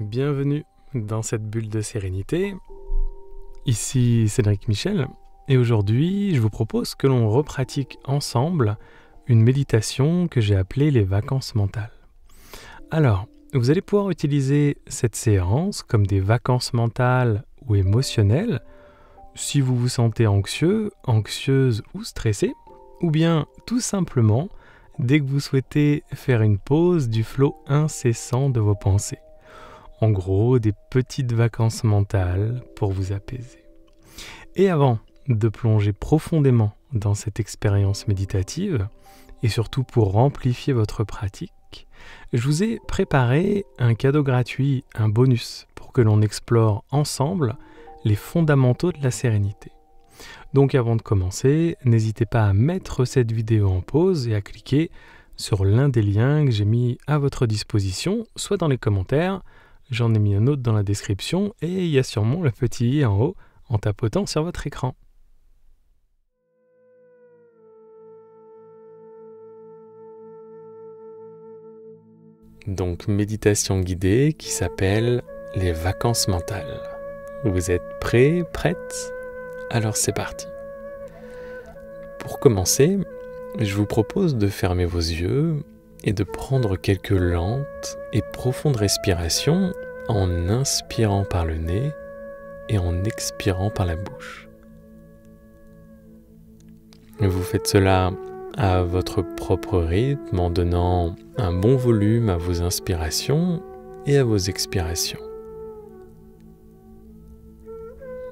bienvenue dans cette bulle de sérénité. Ici Cédric Michel et aujourd'hui je vous propose que l'on repratique ensemble une méditation que j'ai appelée les vacances mentales. Alors, vous allez pouvoir utiliser cette séance comme des vacances mentales ou émotionnelles si vous vous sentez anxieux, anxieuse ou stressé, ou bien tout simplement dès que vous souhaitez faire une pause du flot incessant de vos pensées. En gros, des petites vacances mentales pour vous apaiser. Et avant de plonger profondément dans cette expérience méditative, et surtout pour amplifier votre pratique, je vous ai préparé un cadeau gratuit, un bonus, pour que l'on explore ensemble les fondamentaux de la sérénité. Donc avant de commencer, n'hésitez pas à mettre cette vidéo en pause et à cliquer sur l'un des liens que j'ai mis à votre disposition, soit dans les commentaires, j'en ai mis un autre dans la description, et il y a sûrement le petit i en haut en tapotant sur votre écran. Donc méditation guidée qui s'appelle les vacances mentales. Vous êtes prêts, prêtes? Alors c'est parti. Pour commencer, je vous propose de fermer vos yeux et de prendre quelques lentes et profondes respirations en inspirant par le nez et en expirant par la bouche. Vous faites cela à votre propre rythme en donnant un bon volume à vos inspirations et à vos expirations.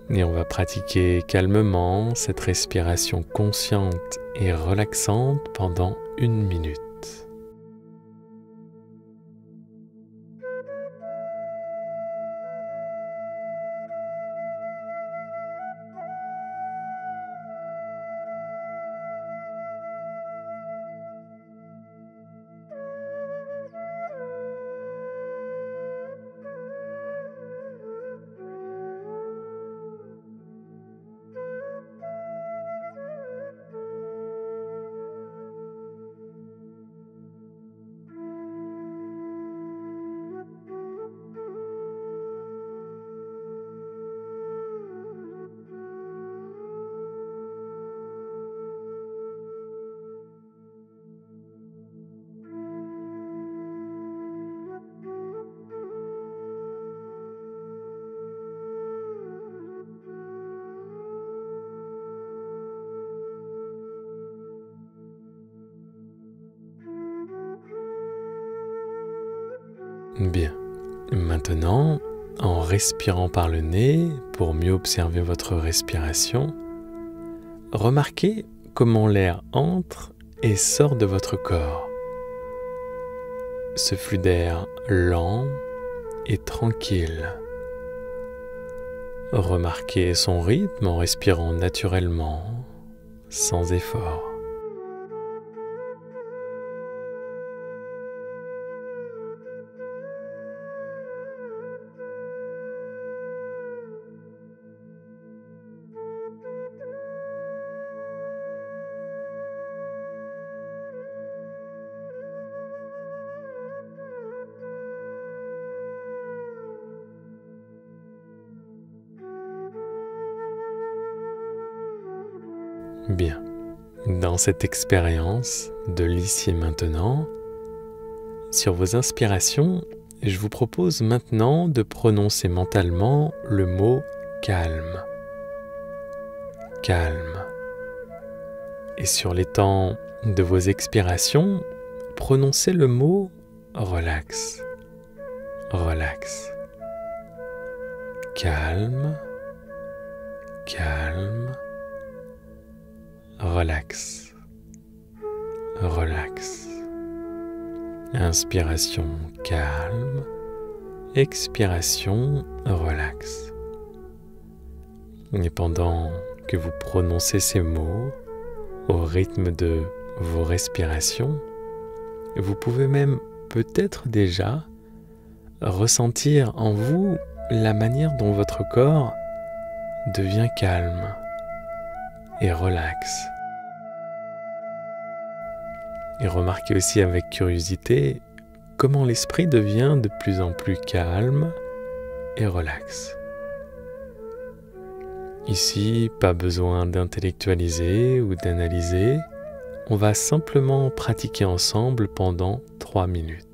Et on va pratiquer calmement cette respiration consciente et relaxante pendant une minute. Bien. Maintenant, en respirant par le nez pour mieux observer votre respiration, remarquez comment l'air entre et sort de votre corps. Ce flux d'air lent et tranquille. Remarquez son rythme en respirant naturellement, sans effort. Dans cette expérience de l'ici maintenant, sur vos inspirations, je vous propose maintenant de prononcer mentalement le mot calme. Calme. Et sur les temps de vos expirations, prononcez le mot relax. Relax. Calme. Calme relax, relax. Inspiration calme, expiration relax. Et pendant que vous prononcez ces mots au rythme de vos respirations, vous pouvez même peut-être déjà ressentir en vous la manière dont votre corps devient calme et relax. Et remarquez aussi avec curiosité comment l'esprit devient de plus en plus calme et relax. Ici, pas besoin d'intellectualiser ou d'analyser, on va simplement pratiquer ensemble pendant 3 minutes.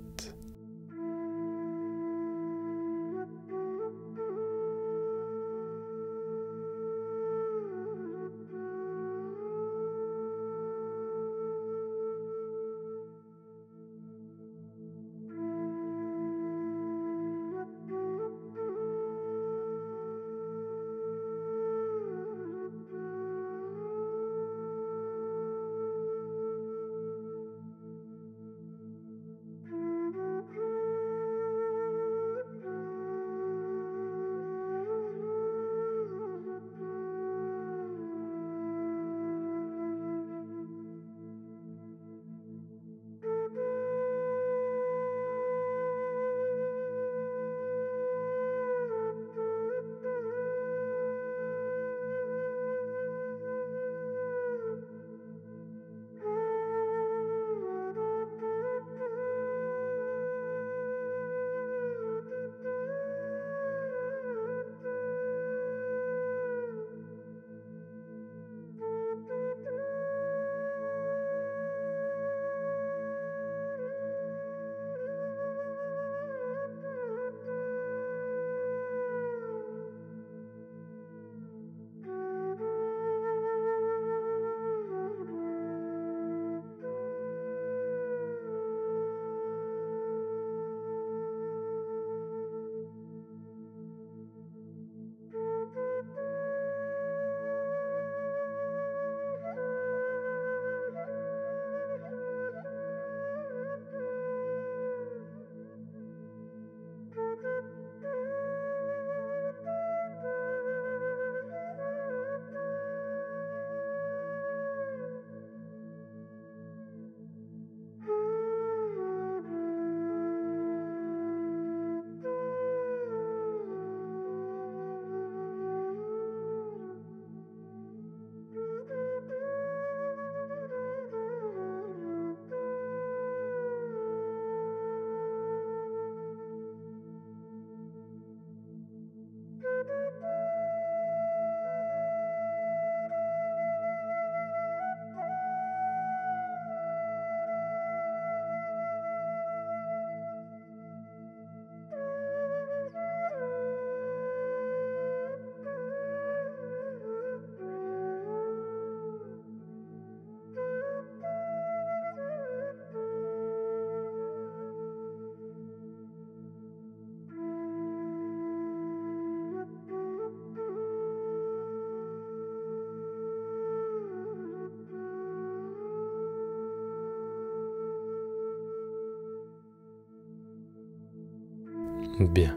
Bien.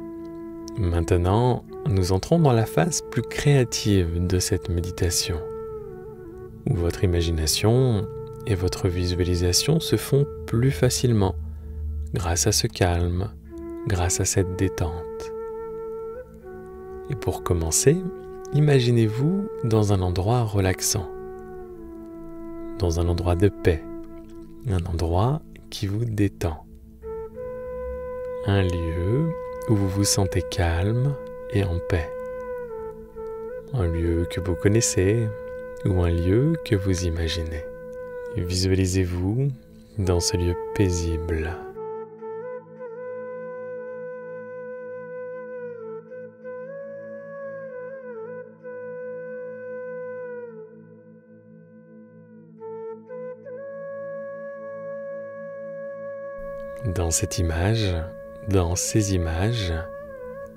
Maintenant, nous entrons dans la phase plus créative de cette méditation, où votre imagination et votre visualisation se font plus facilement grâce à ce calme, grâce à cette détente. Et pour commencer, imaginez-vous dans un endroit relaxant, dans un endroit de paix, un endroit qui vous détend, un lieu où vous vous sentez calme et en paix. Un lieu que vous connaissez ou un lieu que vous imaginez. Visualisez-vous dans ce lieu paisible. Dans cette image, dans ces images,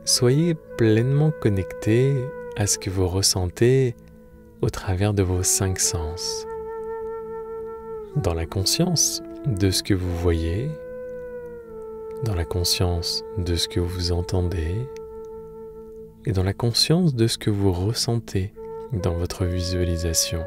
soyez pleinement connecté à ce que vous ressentez au travers de vos cinq sens. Dans la conscience de ce que vous voyez, dans la conscience de ce que vous entendez et dans la conscience de ce que vous ressentez dans votre visualisation.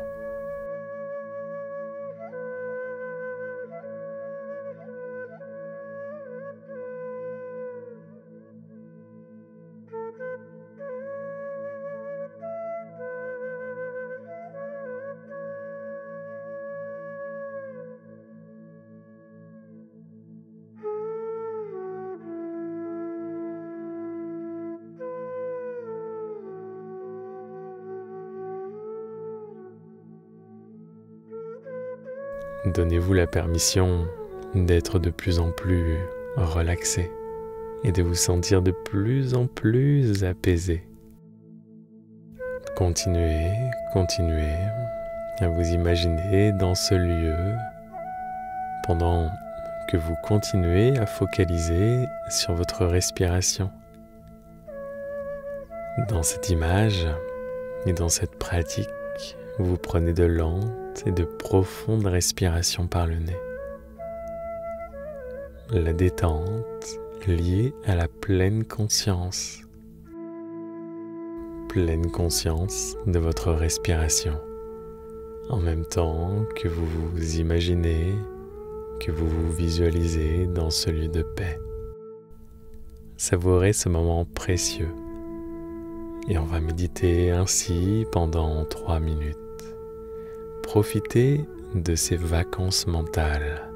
Donnez-vous la permission d'être de plus en plus relaxé et de vous sentir de plus en plus apaisé. Continuez, continuez à vous imaginer dans ce lieu pendant que vous continuez à focaliser sur votre respiration. Dans cette image et dans cette pratique, vous prenez de lentes et de profondes respirations par le nez. La détente liée à la pleine conscience. Pleine conscience de votre respiration. En même temps que vous vous imaginez, que vous vous visualisez dans ce lieu de paix. Savourez ce moment précieux et on va méditer ainsi pendant trois minutes. Profitez de ces vacances mentales.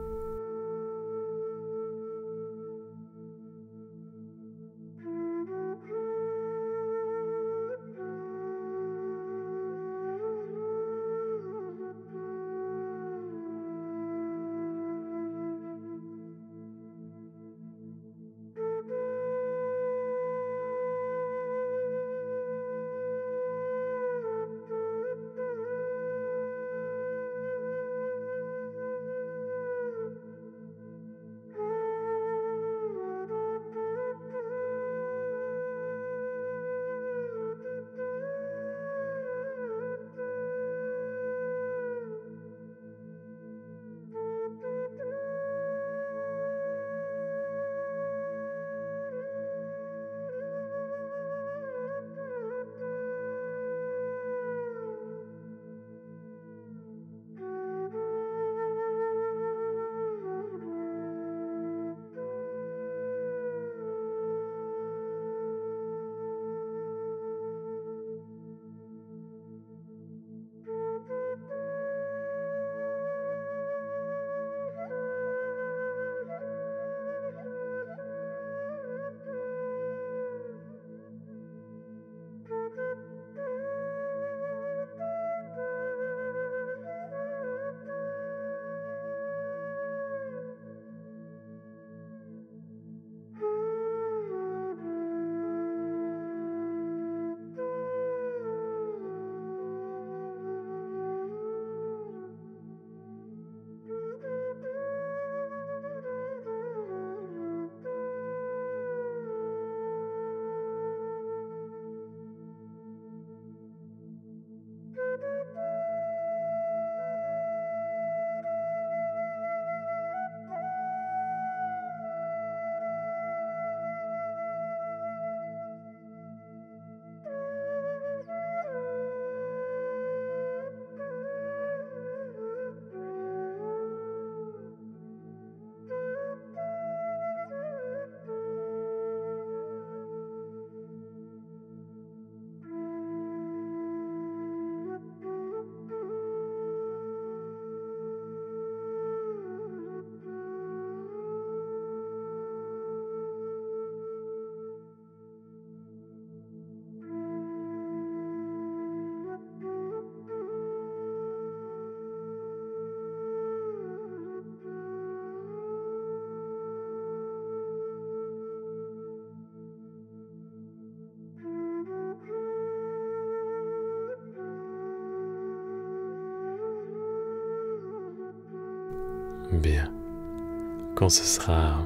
Bien. Quand ce sera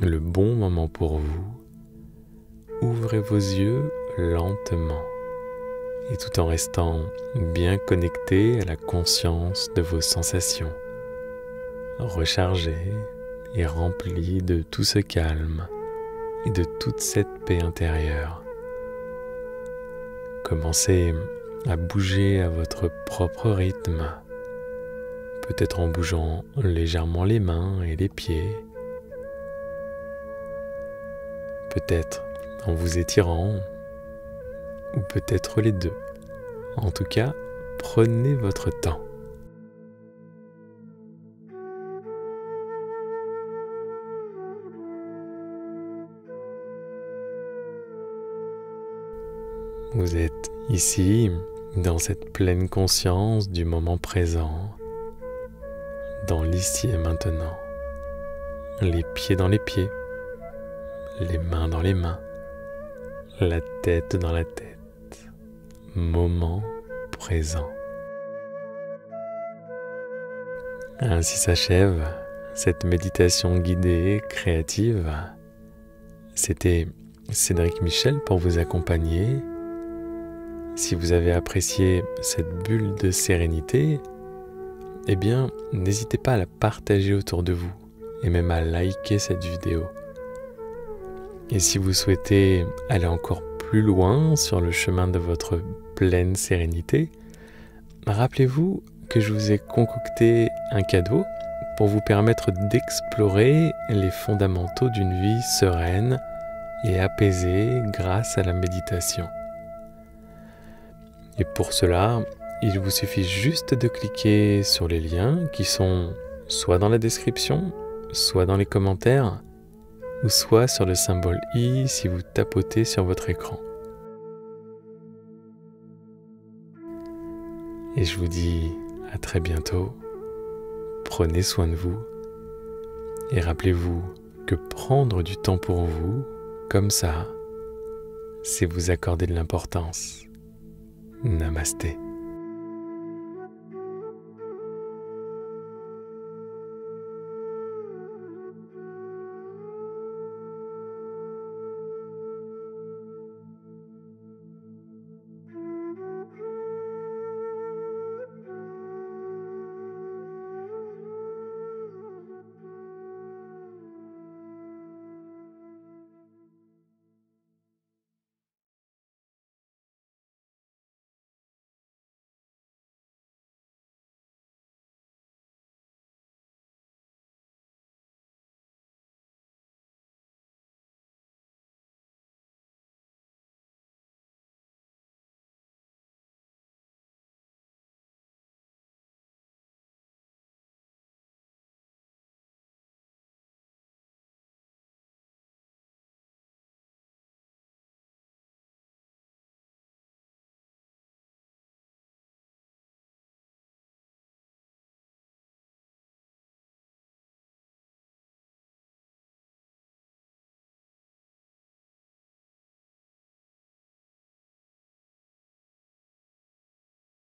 le bon moment pour vous, ouvrez vos yeux lentement et tout en restant bien connecté à la conscience de vos sensations, rechargé et rempli de tout ce calme et de toute cette paix intérieure. Commencez à bouger à votre propre rythme peut-être en bougeant légèrement les mains et les pieds, peut-être en vous étirant, ou peut-être les deux. En tout cas, prenez votre temps. Vous êtes ici dans cette pleine conscience du moment présent dans l'ici et maintenant, les pieds dans les pieds, les mains dans les mains, la tête dans la tête, moment présent. Ainsi s'achève cette méditation guidée, créative. C'était Cédric Michel pour vous accompagner. Si vous avez apprécié cette bulle de sérénité, eh bien, n'hésitez pas à la partager autour de vous et même à liker cette vidéo. Et si vous souhaitez aller encore plus loin sur le chemin de votre pleine sérénité, rappelez-vous que je vous ai concocté un cadeau pour vous permettre d'explorer les fondamentaux d'une vie sereine et apaisée grâce à la méditation. Et pour cela, il vous suffit juste de cliquer sur les liens qui sont soit dans la description, soit dans les commentaires, ou soit sur le symbole i si vous tapotez sur votre écran. Et je vous dis à très bientôt. Prenez soin de vous. Et rappelez-vous que prendre du temps pour vous, comme ça, c'est vous accorder de l'importance. Namasté.